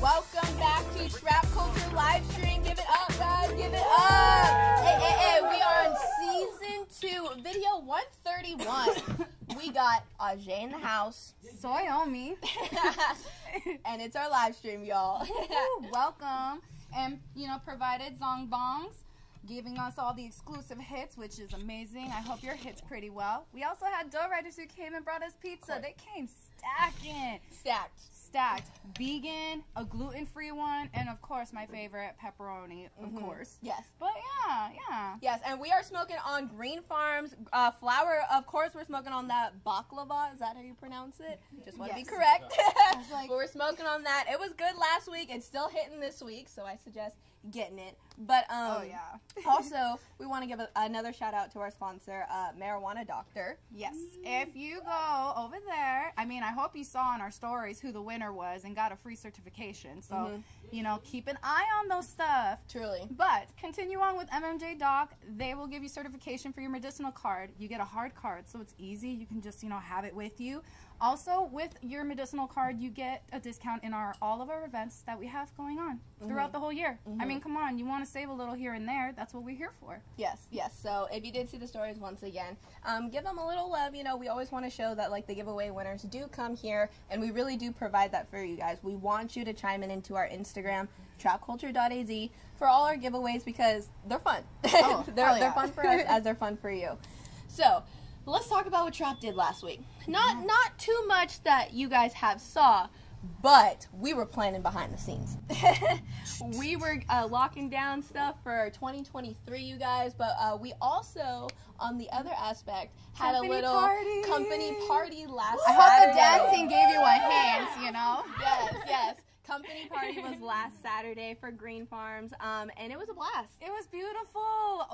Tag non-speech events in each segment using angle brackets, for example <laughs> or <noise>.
Welcome back to Trap Culture live stream. Give it up, guys. Give it up. Hey, hey, hey. We are on season two, video 131. we got Ajay in the house, Soy on me. and it's our live stream, y'all. Welcome. And, you know, provided Zong Bongs, giving us all the exclusive hits, which is amazing. I hope your hits pretty well. We also had Dough Riders who came and brought us pizza. They came stacking. Stacked. Stacked. Vegan, a gluten free one, and of course, my favorite, pepperoni, of Mhm. course. Yes. But yeah, yeah. Yes, and we are smoking on Green Farms uh, flour. Of course, we're smoking on that baklava. Is that how you pronounce it? Just want to Yes. be correct. <laughs> <laughs> like- but we're smoking on that. It was good last week. It's still hitting this week, so I suggest getting it. But um, oh, yeah. <laughs> also, we want to give a, another shout out to our sponsor, uh, Marijuana Doctor. Yes. If you go over there, I mean, I hope you saw in our stories who the winner was and got a free certification. So, Mhm. you know, keep an eye on those stuff. Truly. But continue on with MMJ Doc. They will give you certification for your medicinal card. You get a hard card, so it's easy. You can just, you know, have it with you. Also, with your medicinal card, you get a discount in our all of our events that we have going on throughout the whole year. I mean, come on, you want to save a little here and there. That's what we're here for. Yes, yes. So if you did see the stories once again, um, give them a little love. You know, we always want to show that like the giveaway winners do come here, and we really do provide that for you guys. We want you to chime in into our Instagram, trapculture.az, for all our giveaways because they're fun. <laughs> Oh, they're hell they're fun for us as they're fun for you. So let's talk about what Trap did last week. Not not too much that you guys have saw. But we were planning behind the scenes. <laughs> we were uh, locking down stuff for 2023, you guys. But uh, we also, on the other aspect, had Company a little party. company party last. I hope the dancing gave you a hand, you know? Yes, yes. Company party was <laughs> last Saturday for Green Farms, um, and it was a blast. It was beautiful.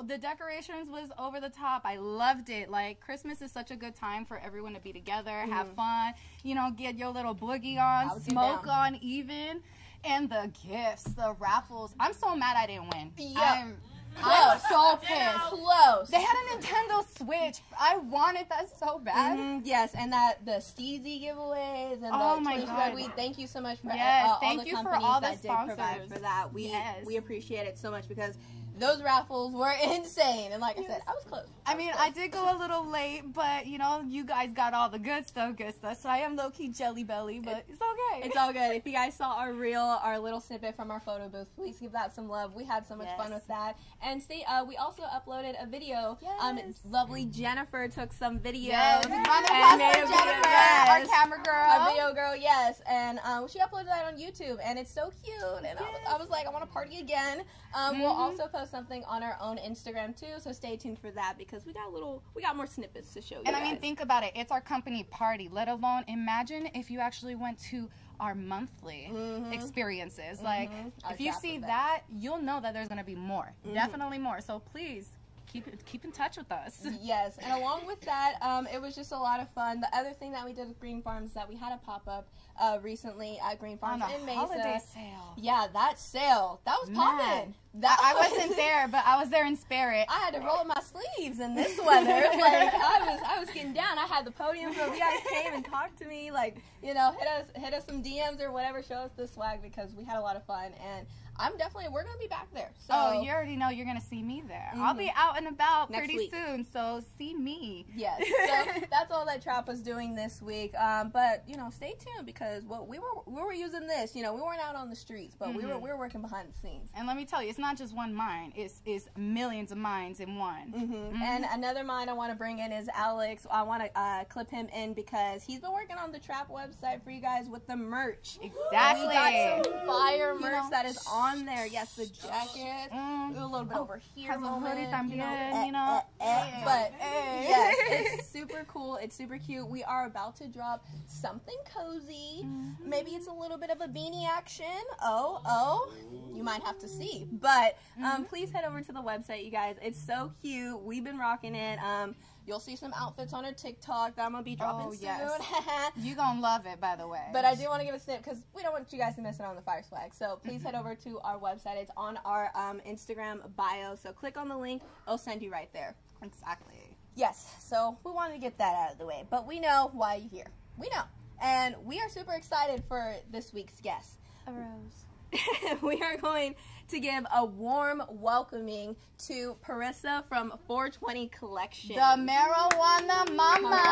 The decorations was over the top. I loved it. Like Christmas is such a good time for everyone to be together, have fun, you know, get your little boogie on, smoke on even. And the gifts, the raffles. I'm so mad I didn't win. Yeah. I'm, I'm Close. so pissed. Close. They had a Nintendo Switch. I wanted that so bad. Mhm, yes, and that the Steezy giveaways and Oh the my Twitch God. We thank you so much for Yes, uh, all thank the you for companies all the that did provide for that. We Yes. we appreciate it so much because those raffles were <laughs> insane. And like I said, I was close. I mean, I did go a little late, but you know, you guys got all the good stuff, good stuff. So I am low key jelly belly, but it's okay. It's all good. If you guys saw our reel, our little snippet from our photo booth, please give that some love. We had so much fun with that. And stay. Uh, we also uploaded a video. Um, lovely Jennifer took some videos. Yes, and Jennifer, yes. our camera girl. our video girl, yes, and um, she uploaded that on YouTube, and it's so cute. And I, was, I was like, I want to party again. Um, We'll Mhm. also post something on our own Instagram too, so stay tuned for that because we got a little, we got more snippets to show you. And I mean, think about it. It's our company party. Let alone imagine if you actually went to our monthly Mhm. experiences. Like, Mhm. Our if you see that, you'll know that there's gonna be more. Mhm. Definitely more. So please keep keep in touch with us. <laughs> Yes, and along with that, um, it was just a lot of fun. The other thing that we did with Green Farms is that we had a pop up uh, recently at Green On Farms a in Mesa. holiday sale. Yeah, that sale that was popping. That I wasn't there, but I was there in spirit. I had to roll up my sleeves in this weather. <laughs> like I was, I was getting down. I had the podium, so if you guys came and talked to me, like you know, hit us, hit us some DMs or whatever, show us the swag because we had a lot of fun. And I'm definitely, we're gonna be back there. So Oh, you already know you're gonna see me there. I'll Mhm. be out and about Next pretty week. soon, so see me. Yes, <laughs> so that's all that Trap was doing this week. Um, but you know, stay tuned because what we were we were using this. You know, we weren't out on the streets, but we were Mhm. we were working behind the scenes. And let me tell you, it's not just one mind; it's it's millions of minds in one. hmm And another mind I want to bring in is Alex. I want to uh, clip him in because he's been working on the Trap website for you guys with the merch. Exactly. We got some fire You merch know. that is on there. Yes, the jacket. Mm. A little bit over here. has a hoodie también, you know. eh, eh, Yeah. But <laughs> yes, it's super cool. It's super cute. We are about to drop something cozy. Mm-hmm. Maybe it's a little bit of a beanie action. Oh, oh, you might have to see. But um, Mm-hmm. please head over to the website, you guys. It's so cute. We've been rocking it. Um, you'll see some outfits on our TikTok that I'm gonna be dropping Oh, soon. yes. <laughs> You gonna love it, by the way. But I do want to give a snip because we don't want you guys to miss out on the fire swag. So please head over to our website. It's on our um, Instagram bio. So click on the link. It'll send you right there. exactly. Yes. So we wanted to get that out of the way. But we know why you're here. We know. And we are super excited for this week's guest. A rose. <laughs> we are going to give a warm welcoming to Parisa from 420 Collection. The marijuana mama.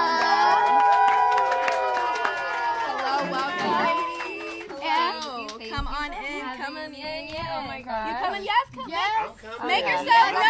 Hello, welcome. And Hello. Come on in. Come on in. Yeah. Oh my God. You coming? Yes. Come. yes. Make Yeah. yourself You known.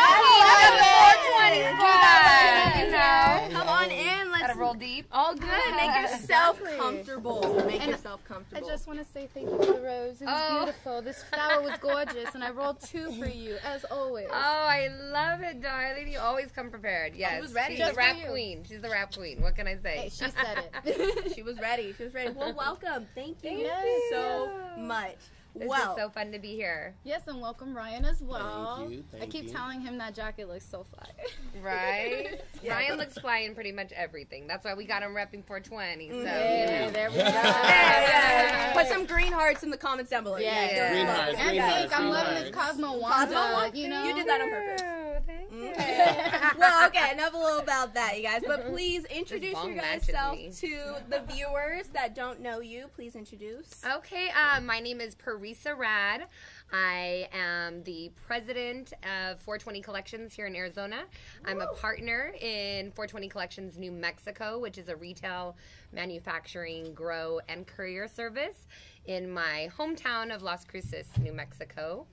know. Come on in. Let's roll deep. All good. Make yourself Exactly. comfortable. Make And yourself comfortable. I just want to say thank you for the rose. It was Oh. beautiful. This flower was gorgeous, and I rolled two for you, as always. Oh, I love it, darling. You always come prepared. Yes. was ready. She's Just the rap you. queen. She's the rap queen. What can I say? Hey, she said it. <laughs> she was ready. She was ready. Well, welcome. Thank you Thank so much. This well, is so fun to be here. yes, and welcome Ryan as well. Thank you, thank I keep you. telling him that jacket looks so fly. <laughs> Right? Yeah. Ryan looks fly in pretty much everything. That's why we got him repping 420. So, yeah, you know. there we go. yeah, <laughs> yeah. Put some green hearts in the comments down below. Yeah. Yeah. Green hearts, And green Pink, hearts, I'm loving this hearts. Cosmo Cosmo Wanda. one? You know, You did that on purpose. Oh, thank you. Okay. <laughs> well, okay, enough a little about that, you guys. But please introduce bong your guys self to the viewers that don't know you. Please introduce. Okay, uh, my name is Parisa Rad. I am the president of 420 Collections here in Arizona. I'm a partner in 420 Collections New Mexico, which is a retail, manufacturing, grow, and courier service in my hometown of Las Cruces, New Mexico.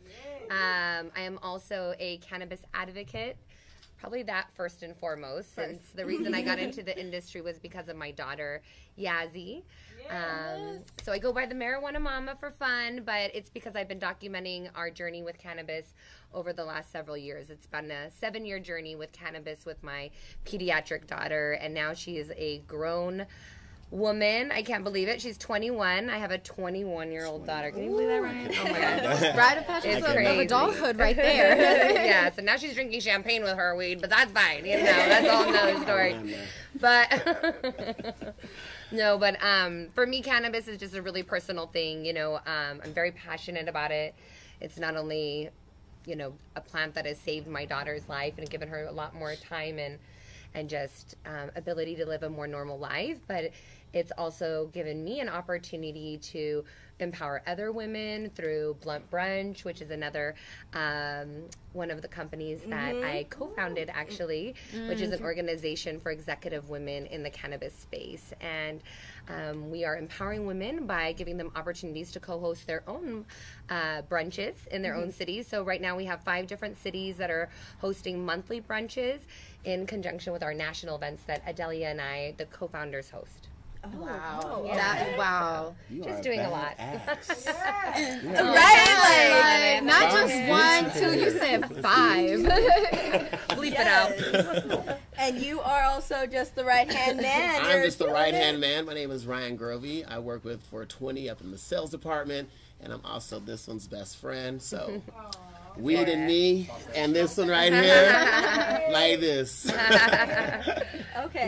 Um, I am also a cannabis advocate. Probably that first and foremost, since the reason I got into the <laughs> industry was because of my daughter, Yazy. Um, so I go by the marijuana mama for fun, but it's because I've been documenting our journey with cannabis over the last several years. It's been a seven year journey with cannabis with my pediatric daughter, and now she is a grown woman. I can't believe it. She's 21. I have a 21 year old daughter. Can you believe that, Ryan? Oh my god. Rite of passage It's of, of crazy. adulthood right there. <laughs> yeah, <laughs> so now she's drinking champagne with her weed, but that's fine. You know, that's all another story. But <laughs> no, but um, for me, cannabis is just a really personal thing. You know, um, I'm very passionate about it. It's not only, you know, a plant that has saved my daughter's life and given her a lot more time and and just um, ability to live a more normal life, but it's also given me an opportunity to empower other women through Blunt Brunch, which is another um, one of the companies that I co-founded actually, which is an organization for executive women in the cannabis space, and um, we are empowering women by giving them opportunities to co-host their own uh, brunches in their own cities. So right now we have five different cities that are hosting monthly brunches in conjunction with our national events that Adelia and I, the co-founders, host. Oh, wow. Yeah. That, wow. You Just doing a lot. badass. <laughs> Right? Like, Not just one, two, you said five. <laughs> Bleep it out. and you are also just the right hand <laughs> man. I'm You're just the right hand man. My name is Ryan Grovey. I work with 420 up in the sales department, and I'm also this one's best friend. So, weed and me, and this one right here, like this.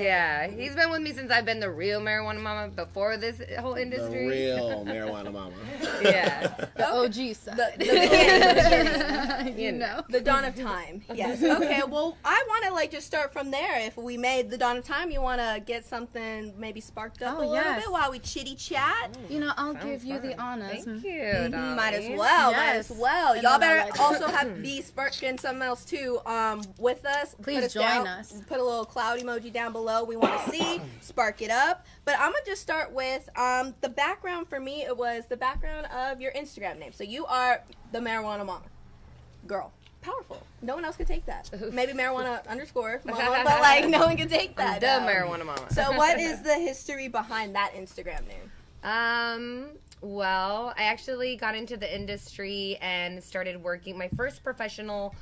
Okay. Yeah, he's been with me since I've been the real marijuana mama before this whole industry. the real <laughs> marijuana mama. yeah, The OG stuff. The, the beginning, the beginning. you know. The dawn of time. Yes. Okay. Well, I want to like just start from there. If we made the dawn of time, you want to get something maybe sparked up Oh, a little yes. bit while we chitty chat. You know, I'll Sounds give you the fun. honors. Thank you. Mhm, Might as well. Yes. Might as well. And Y'all better like- also have <laughs> be sparking something else too. Um, with us. Please us join down- us. Put a little cloud emoji down below. We want to <coughs> see. Spark it up. But I'm gonna just start with um the background for me. It was the background of your Instagram name. So you are the marijuana mama, girl. Powerful. No one else could take that. <laughs> Maybe marijuana underscore <laughs> mama, but like no one can take that. the Um, marijuana mama. So what is <laughs> the history behind that Instagram name? Um, well, I actually got into the industry and started working. My first professional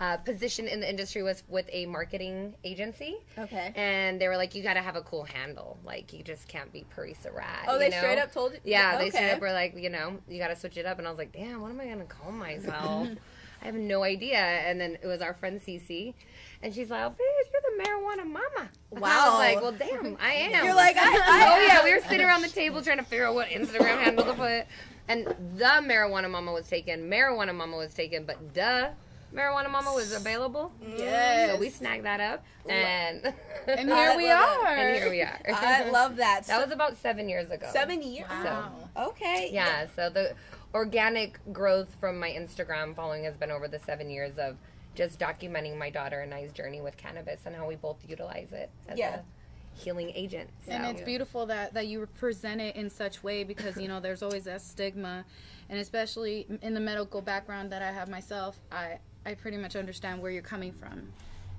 uh, position in the industry was with a marketing agency. Okay. And they were like, you got to have a cool handle. Like, you just can't be Parisa Rad. Oh, they know? straight up told you. Yeah, they straight up were like, you know, you got to switch it up. And I was like, damn, what am I going to call myself? <laughs> I have no idea. And then it was our friend Cece. And she's like, oh, bitch, you're the marijuana mama. And I Wow. was like, well, damn, I am. You're like, I, I oh yeah, we were sitting around the table trying to figure out what Instagram handle to put, and the marijuana mama was taken. Marijuana mama was taken, but the marijuana mama was available. Yes. So we snagged that up, and and here we <laughs> are. and here we are. I love that. <laughs> that was about seven years ago. seven years. Wow. Okay. Yeah. So the organic growth from my Instagram following has been over the seven years of just documenting my daughter and I's journey with cannabis and how we both utilize it as Yeah. a healing agent. and it's beautiful that that you present it in such way because you know there's always that stigma and especially in the medical background that i have myself i i pretty much understand where you're coming from.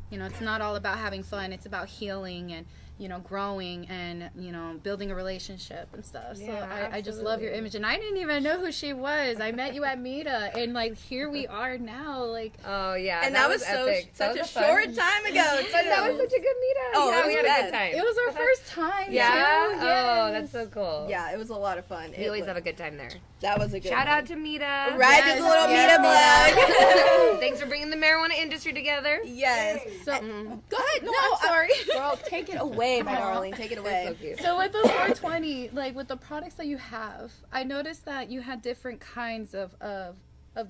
You know it's not all about having fun it's about healing and you know growing and you know building a relationship and stuff so I, I just love your image and i didn't even know who she was i met you at mita and like here we are now like <laughs> Oh yeah, and that, was, so epic. such That a was fun. short time ago. <laughs> But that was such a good meetup. Oh, yeah, we was had a good. good time. it was our first time Yeah. too. Oh, that's so cool. yeah, it was a lot of fun. We It always was- have a good time there. that was a good. Shout one. out to Mita. Right, just a little Mita plug. <laughs> Thanks for bringing the marijuana industry together. yes. so Mhm. Go ahead. no, I'm sorry Girl, take it away, my darling. Take it away. cute. So with the 420, like with the products that you have, I noticed that you had different kinds of of of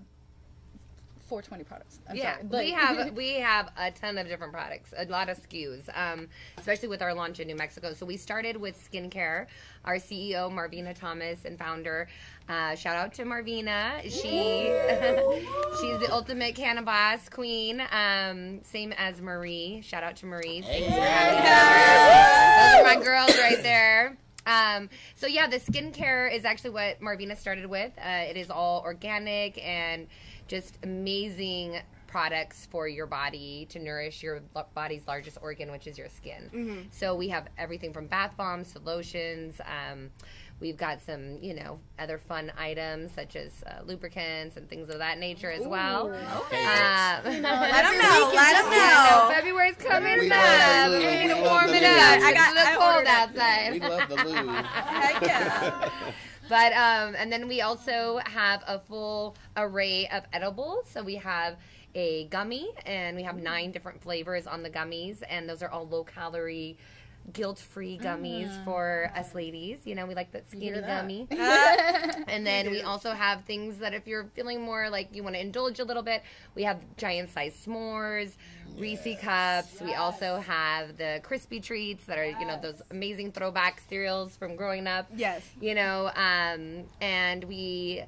420 products. I'm yeah, sorry. we have <laughs> we have a ton of different products, a lot of SKUs, um, especially with our launch in New Mexico. So we started with skincare. Our CEO Marvina Thomas and founder, uh, shout out to Marvina. She <laughs> she's the ultimate cannabis queen, um, same as Marie. Shout out to Marie. Thanks for having. Those are my girls right there. Um, so yeah, the skincare is actually what Marvina started with. Uh, it is all organic and just amazing products for your body to nourish your body's largest organ, which is your skin. So we have everything from bath bombs to lotions. Um, we've got some, you know, other fun items such as uh, lubricants and things of that nature as well. Um, <laughs> Let them know. Let them yeah, know. February's coming We up. We need to warm it up. I got- a little I cold ordered it. outside. We love the lube. <laughs> Heck yeah. <laughs> But um, and then we also have a full array of edibles. So we have a gummy, and we have nine different flavors on the gummies, and those are all low calorie. Guilt-free gummies for us ladies. You know, we like that skinny that. gummy. <laughs> And then we also have things that if you're feeling more like you want to indulge a little bit, we have giant size s'mores, Reese cups. We also have the crispy treats that are, you know, those amazing throwback cereals from growing up. Yes. You know, um, and we.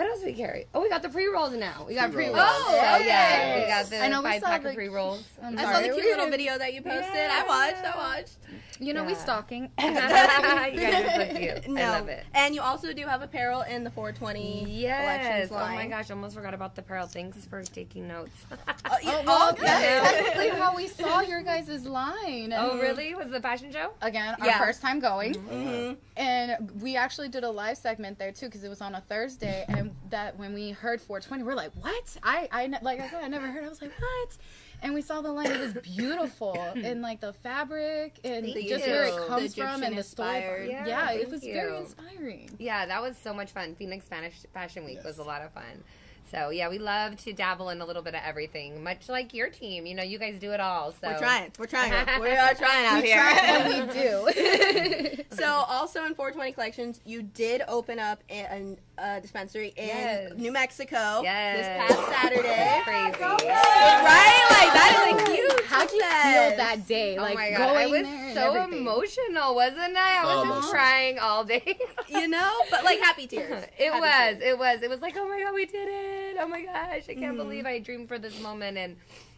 What else do we carry? Oh, we got the pre rolls now. We got pre rolls. Pre-rolls. Oh, okay. yeah. We got the I know we five saw pack the- of pre rolls. <laughs> I'm saw the cute little video that you posted. I watched. I watched. You know, we Yeah. stalking. <laughs> you guys are so cute. No. I love it. And you also do have apparel in the 420 Yes. collections Oh line. my gosh, almost forgot about the apparel. Thanks for taking notes. <laughs> Uh, yeah, Oh, all well, that's technically how we saw your guys' line. oh, really? Was it the fashion show? Again, our Yeah. first time going. Mm-hmm. And we actually did a live segment there too because it was on a Thursday. And that when we heard 420, we're like, "What? I, I like I said, I never heard." I was like, "What?" And we saw the line. It was beautiful <laughs> and like the fabric and Thank just where it comes from Egyptian and the story. inspired. Yeah, Yeah, it was you. very inspiring. Yeah, that was so much fun. Phoenix Spanish Fashion Week was a lot of fun. So yeah, we love to dabble in a little bit of everything, much like your team. You know, you guys do it all. So We're trying. We're trying. <laughs> we are trying out here. and we do. <laughs> so <laughs> also in 420 collections, you did open up a, a dispensary in Yes. New Mexico Yes. this past Saturday. crazy. Right? Like that is a huge How'd you success. feel that day? Oh like my god, going I was there and so everything? emotional, wasn't I? I was So just crying all day. <laughs> You know, but like happy <laughs> tears. it Happy was, tears. it was, it was like, oh my god, we did it! Oh my gosh, I Mm-hmm. can't believe I dreamed for this moment, and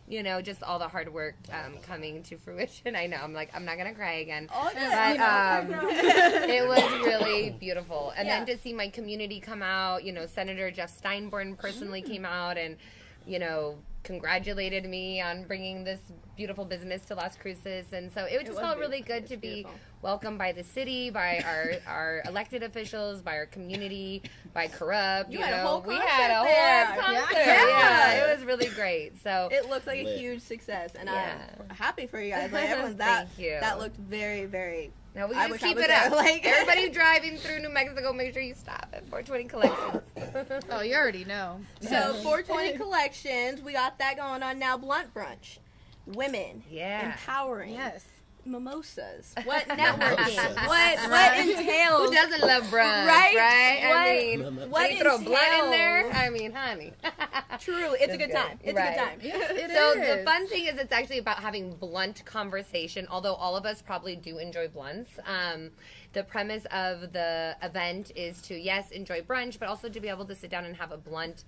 you know, just all the hard work um, coming to fruition. <laughs> I know, I'm like, I'm not gonna cry again. All good. But um, it was really beautiful. And then to see my community come out, you know, Senator Jeff Steinborn personally Mm-hmm. came out and, you know, congratulated me on bringing this beautiful business to Las Cruces. And so it just was felt beautiful. really good to was be beautiful. welcomed by the city, by our, <laughs> our elected officials, by our community, by Corrupt. You You, had a know, whole we concert had a whole there. ass concert. Yeah. Yeah. it was really great. So <laughs> It looked like a huge success, and Yeah. I'm happy for you guys. Like <laughs> everyone, that Thank you. that looked very, very. Now we I just keep was it there, up. like- Everybody <laughs> driving through New Mexico, make sure you stop at 420 Collections. <laughs> Oh, you already know. So 420 <laughs> collections, we got that going on now. Blunt brunch, women, Yeah. empowering. Yes. Mimosas? <laughs> What networking? Mimosas. what what Right. entails? Who doesn't love brunch, <laughs> Right? right? I mean, what they throw blood in there. I mean, honey. <laughs> True, it's a good good. time. It's Right. a good time. It so the fun thing is it's actually about having blunt conversation although all of us probably do enjoy blunts um, the premise of the event is to yes enjoy brunch but also to be able to sit down and have a blunt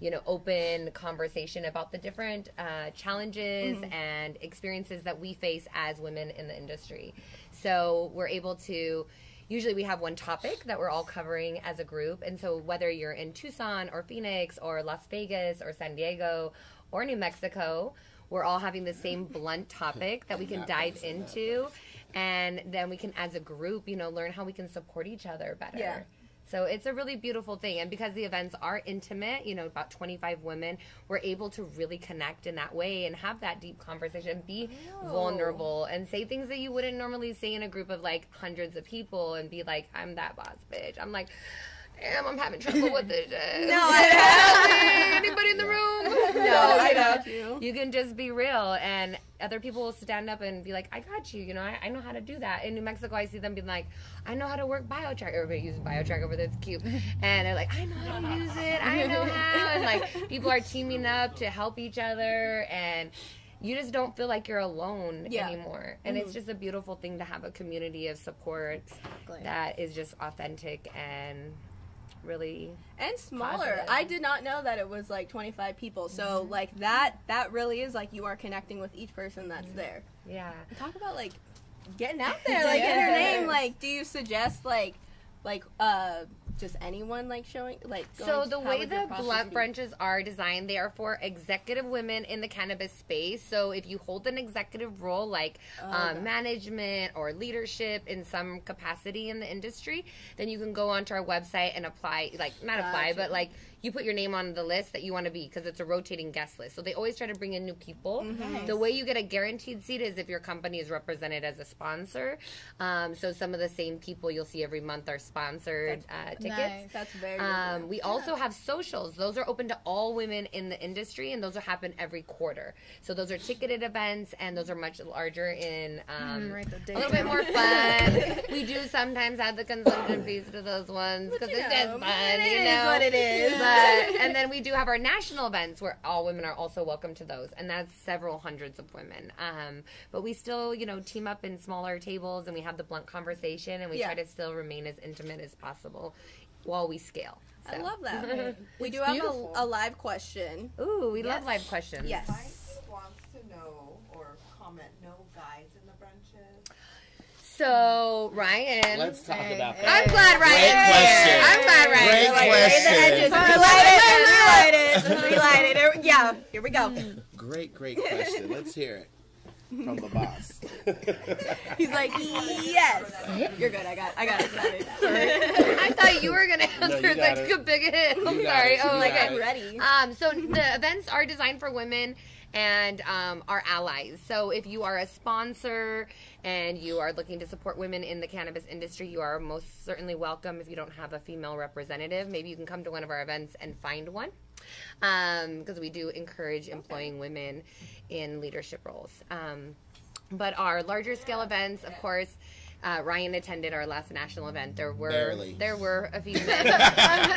you know open conversation about the different uh, challenges and experiences that we face as women in the industry. So we're able to usually we have one topic that we're all covering as a group. And so whether you're in tucson or phoenix or las vegas or san diego or new mexico we're all having the same <laughs> blunt topic that we can dive into. and then we can as a group you know learn how we can support each other better. Yeah. So it's a really beautiful thing. And because the events are intimate, you know, about 25 women, we're able to really connect in that way and have that deep conversation, be Oh. vulnerable and say things that you wouldn't normally say in a group of like hundreds of people and be like, I'm that boss bitch. I'm like, damn, I'm having trouble with this shit. Uh, <laughs> no, I Help me. Anybody in the room? <laughs> No, I you <laughs> know, got you. You can just be real and other people will stand up and be like, I got you. You know, I, I know how to do that. In New Mexico, I see them being like, I know how to work BioTrack. Everybody uses BioTrack over there. It's cute. And they're like, I know how to use it. I know how. And like, people are teaming up to help each other. And you just don't feel like you're alone Yeah. anymore. And it's mm-hmm. just a beautiful thing to have a community of support that is just authentic and really and smaller. Positive. I did not know that it was like 25 people. So like that that really is like you are connecting with each person that's there. yeah Talk about like getting out there, <laughs> like in your name. Like, do you suggest like like uh just anyone like showing like? So the way the blunt brunches are designed, they are for executive women in the cannabis space. So if you hold an executive role like Oh, um, management or leadership in some capacity in the industry, then you can go onto our website and apply. Like not apply, but like you put your name on the list that you want to be because it's a rotating guest list. So they always try to bring in new people. Mm-hmm. The way you get a guaranteed seat is if your company is represented as a sponsor. Um, so some of the same people you'll see every month are sponsored uh, tickets. Nice. That's very. good. Um, we also have socials. Those are open to all women in the industry, and those will happen every quarter. So those are ticketed events, and those are much larger in um, Mm, a little bit more fun. <laughs> we do sometimes add the consumption fees to those ones because it's just fun. it you is know what it is. But and then we do have our national events where all women are also welcome to those, and that's several hundreds of women. Um, but we still, you know, team up in smaller tables, and we have the blunt conversation, and we Yeah. try to still remain as intimate as possible while we scale. I love that. <laughs> we It's do have a, a live question. Ooh, we love live questions. Yes. Mike wants to know or comment no guys in the brunches. So Ryan, Let's talk Hey, about that. I'm glad Ryan's question. I'm glad Ryan's Great here. question. Relight it, relight it, relight it. Yeah, here we go. Great, great question. Let's hear it from the boss. <laughs> He's like, yes. You're good. I got. I got excited. I thought you were gonna answer you got like it. a big hit. I'm You sorry. it, Oh you my god. I'm ready. Um, so the events are designed for women and um, our allies. So if you are a sponsor and you are looking to support women in the cannabis industry, you are most certainly welcome. If you don't have a female representative, maybe you can come to one of our events and find one. Because we do encourage employing women in leadership roles. Um, but our larger scale events, of course, uh, Ryan attended our last national event. There were Barely. there were a few <laughs> men.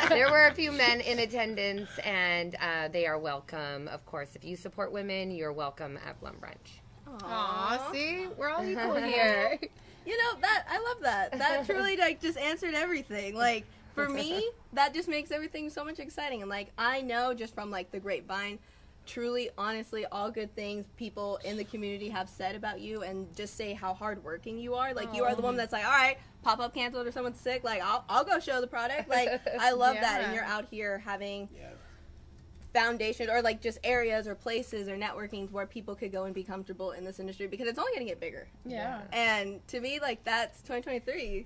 there were a few men in attendance, and uh, they are welcome. Of course, if you support women, you're welcome at Blunt Brunch. Aw, see, we're all equal <laughs> here. You know that I love that. That <laughs> truly like just answered everything. Like for me, that just makes everything so much exciting. And like I know just from like the grapevine, truly, honestly, all good things people in the community have said about you, and just say how hardworking you are. Like you are the one that's like, all right, pop up canceled or someone's sick. Like I'll I'll go show the product. Like I <laughs> love that, and you're out here having Yeah. Foundation or like just areas or places or networkings where people could go and be comfortable in this industry because it's only going to get bigger. Yeah. And to me, like that's 2023.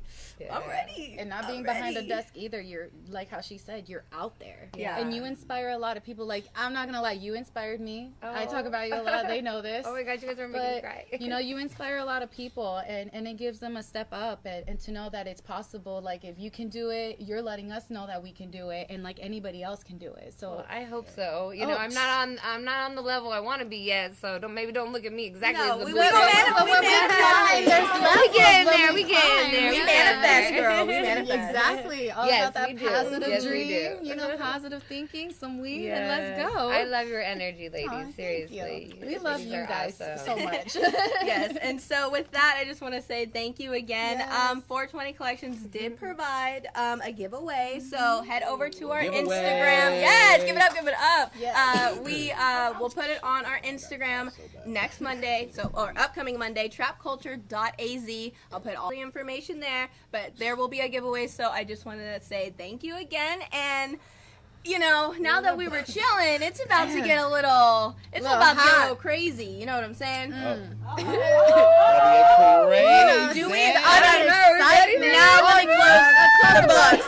I'm ready. And not I'm being behind a desk either. You're like how she said, you're out there. Yeah. And you inspire a lot of people. Like I'm not gonna lie, you inspired me. I talk Oh. about you a lot. They know this. <laughs> Oh my god, you guys are making me cry. you know you inspire a lot of people and, and it gives them a step up and, and to know that it's possible like if you can do it you're letting us know that we can do it and like anybody else can do it so Well, I hope So you know, I'm not on I'm not on the level I want to be yet. So don't maybe don't look at me exactly No, as the we blue will girl. manifest. We manifest. we get in there. We get in there. We manifest, girl. We <laughs> manifest. Exactly. All Yes, about that positive Yes, dream, you know, positive thinking, some weed, Yes. and let's go. I love your energy, ladies. Aw, thank Seriously, you. We love you guys awesome. so much. <laughs> yes, and so with that, I just want to say thank you again. Yes. Um, 420 Collections did provide um, a giveaway, so head over to our Giveaway. Instagram. Yes, give it up, give it up. Yes. Uh, we uh, will put it on our Instagram next Monday, so or upcoming Monday, trapculture.az. I'll put all the information there, but there will be a giveaway. So I just wanted to say thank you again and. You know, now that we were chilling, it's about to get a little, it's Little about to get a little crazy. You know what I'm saying? Crazy. Do we? I don't know. Excitement. Now let me close the books.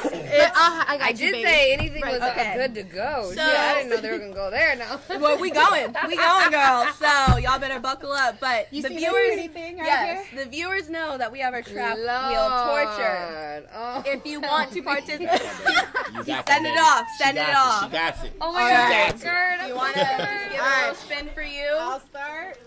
I'll- I, got I you, did baby. say anything was uh, okay. good to go. So- So, I didn't know they were gonna go there now. <laughs> Well, we going, we going, girls. So y'all better buckle up. But You the see viewers, this pretty thing right yes, here? the viewers know that we have our trap wheel torture. Lord. Oh. If you want to <laughs> participate, You got send it, it baby. off. She it got She got it. Oh my All god, right. skirt. You want to give a little spin for you? I'll start.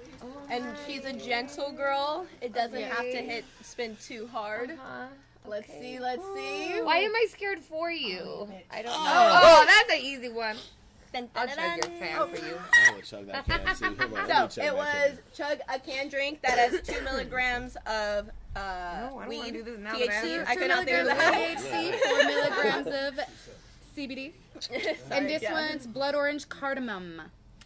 And she's a gentle girl. It doesn't have to hit spin too hard. Uh-huh. Let's see. Let's see. Why am I scared for you? I don't know. Oh. Oh, that's an easy one. I'll dun, chug your dun. can for you. I will chug that can. See, hold on, <laughs> let me So chug it was can. chug a can drink that has two milligrams of uh, No, I don't weed. do this now that I THC. I Two couldn't figure milligrams that of <laughs> THC, four milligrams of CBD, out. <laughs> and this yeah. one's blood orange cardamom.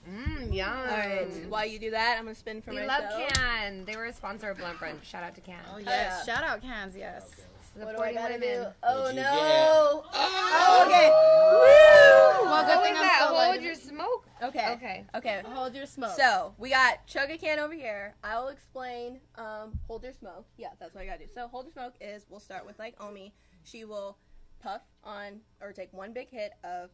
Mmm, yum. All right. While you do that, I'm gonna spin for We myself. love Can. They were a sponsor of Blunt Brunch. Shout out to Can. Oh yes. Shout out cans, yes. What do I gotta do? Oh no! get? Oh, okay. Well, good What thing was I'm that? Hold alive. your smoke. Okay. Okay. Okay. Hold your smoke. So we got chug a can over here. I will explain. Um, hold your smoke. Yeah, that's what I gotta do. So hold your smoke is we'll start with like Omi. She will puff on or take one big hit of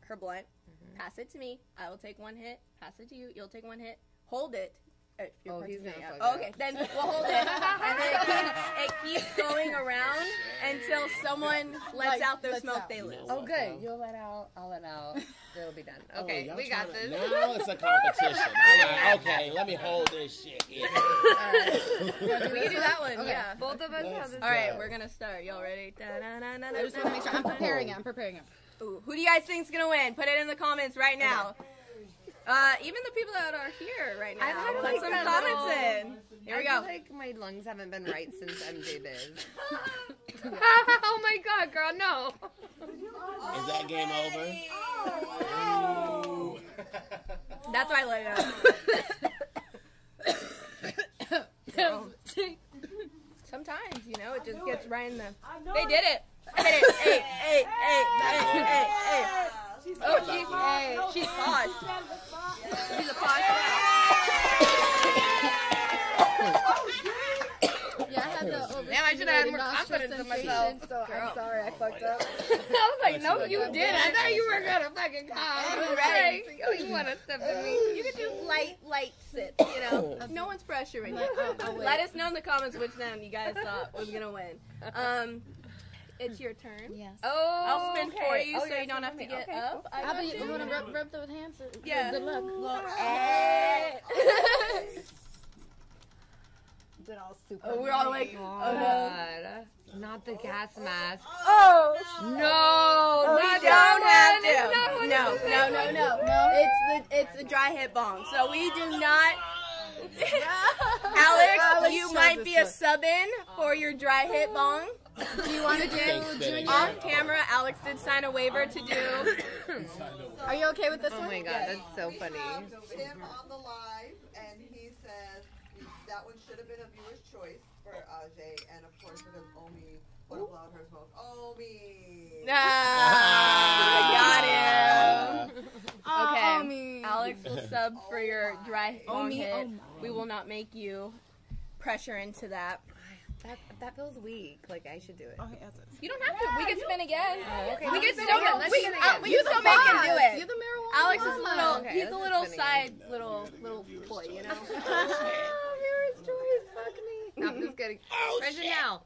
her blunt, mm-hmm. pass it to me. I will take one hit, pass it to you. You'll take one hit, hold it. Uh, if you're Oh, he's gonna participating. fuck Oh, okay, then we'll hold it, and then it keeps, it keeps going around <laughs> until someone lets Like, out their lets smoke. out. They lose. Oh, good. You'll let out. I'll let out. It'll be done. Oh, Okay, y'all we got trying this. to- Now it's a competition. <laughs> Like, okay, let me hold this shit. here. We can do that one. Okay. Yeah. Both of us have this. All right, we're gonna start. Y'all ready? I just want to make sure I'm preparing it. I'm preparing it. Ooh, who do you guys think's gonna win? Put it in the comments right now. Uh, even the people that are here right now, I've had, put like, some a comments little- in. Here we I go. feel like my lungs haven't been right since MJ Biz. <laughs> <laughs> oh my god, girl, no. Is that game over? Ooh. That's why I let it out. <laughs> Sometimes, you know, it just gets right in the. They did it. Hit it. Hey, hey, hey, hey, hey, hey. Oh, she's hey, she's oh, posh. She's a posh. Yeah, I had the Damn, I should've had more nostril confidence in sensation, myself. So Girl. I'm sorry, I fucked up. <laughs> I was like, no, you did. I thought you were gonna fucking come. I was ready. like, oh, you don't want to step in me. You can do light, light sips, you know. <coughs> Um, no one's pressuring you. I'll- oh, I'll wait. Let us know in the comments which one you guys thought was gonna win. Um, it's your turn. Yes. Oh, I'll spin for you Oh, so you don't have to get Okay, up. I How got about you, you. want to rub, rub those hands? Yeah. Good luck. Eh. Eh. <laughs> Eh. Did all super. Oh, we're all like, Oh, oh. God. Not the gas mask. Oh, No, we not don't have one. It's not to. one No, no, no, no. No? It's the it's the dry hit bong. So we do not. <laughs> Alex, Alex you might be a sub in for your dry hit bong. Do you want to do Thanks, Benny. Off camera, Alex did sign a waiver to do. Are you okay with this Oh one? my god, that's so We funny. have Tim on the live, and he says that one should have been a viewer's choice for Ajay, and of course because Omi would have allowed her smoke. Omi. Ah, got <laughs> him. Oh, Okay. Omi. Alex will <laughs> sub for your dry bong Omi, hit. Omi. We will not make you pressure into that. That, that feels weak. Like I should do it. Oh, yes, yes. You don't have to. We can spin again. okay. We let's can spin still again. Let's we, spin uh, again. we can still make him do You're the marijuana. Alex is a little. Okay, he's let's a little spin side, little little boy. You know. <laughs> Oh, Viewer's choice. Fuck me. No, I'm just kidding. <laughs> Oh, Pressure shit. now.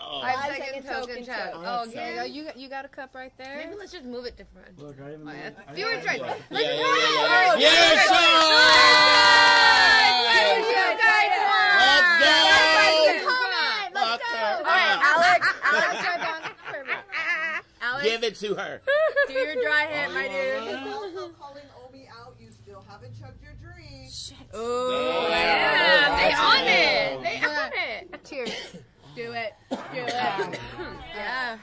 Oh. Five Five second second token token chug. chug. Oh, There okay. you. You got, you got a cup right there. Maybe let's just move it different. Look, I even. Oh, yeah. I- Viewers' I- choice. I- Let's Yeah, do yeah, it. yeah, yeah. Yeah, Let's Sean! you guys want. Let's go! Come on. Fuck her All right, up. Alex. Alex, <laughs> Alex, Give it to her. <laughs> do your dry hit, my dude. Also calling Omi out, you still haven't chugged your drink. Ooh. Yeah, they on it. They on it. Cheers. Do it. Do it. Yeah.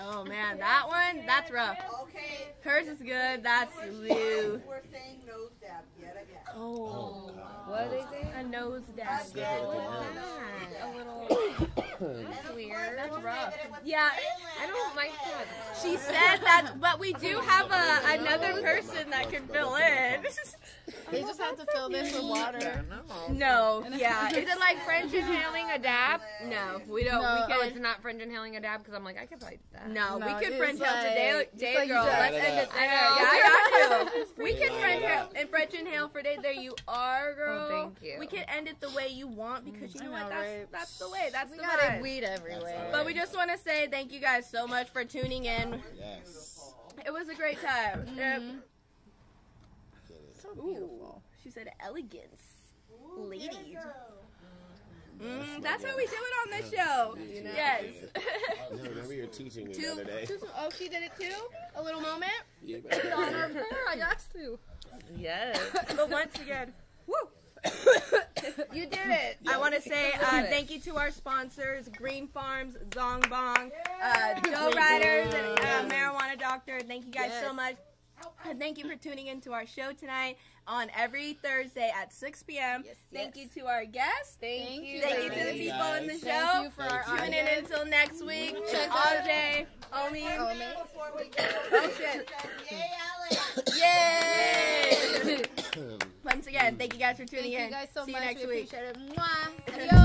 Oh man, that one, that's rough. Okay. Hers is good. That's Lou. We're saying nose dab yet again. Oh. oh what did they say? A nose dab. A little. <coughs> That's weird. That's rough. Yeah. I don't like that. She <laughs> said that, but we do have a another person that can fill in. <laughs> They just have to fill this with water. No, yeah, <laughs> Is it like French inhaling a dab? no, we don't. No. We oh, oh, it's not French inhaling a dab because I'm like I could probably do that. No, No, we can French hail like- today, day like girl. just- Let's end it. I know. Yeah, I got you. We can French hail and French inhale for day. There you are, oh, girl. Oh, thank you. We can end it the way you want because you know, know, what? That's right? that's the way. That's We the got weed everywhere. But we just want to say thank you guys so much for tuning in. Yes. It was a great time. Yep. So Ooh, she said elegance, ladies. Mm, that's how we do it on this show. Yes. I <laughs> remember you were teaching me the other day. two- oh, she did it too. A little moment. Yeah, Honor of her, I got to. Yes. <laughs> But once again, woo. <coughs> you did it. I want to say uh, thank you to our sponsors, Green Farms, Zong Bong, uh, Joe Riders, and uh, Marijuana Doctor. Thank you guys so much. And <laughs> thank you for tuning into our show tonight on every Thursday at 6 p.m. Yes, thank yes. you to our guests. Thank you. Thank you to the Thank you, people in the show. Thank you for our Thank you. Tune in until next week. Check Aj, Omi. Before we <coughs> Oh, shit. Yay, Alex. Yay! <coughs> <coughs> Once again, thank you guys for tuning Thank in. you guys so See much. you next we week. appreciate it. Mwah. Adios.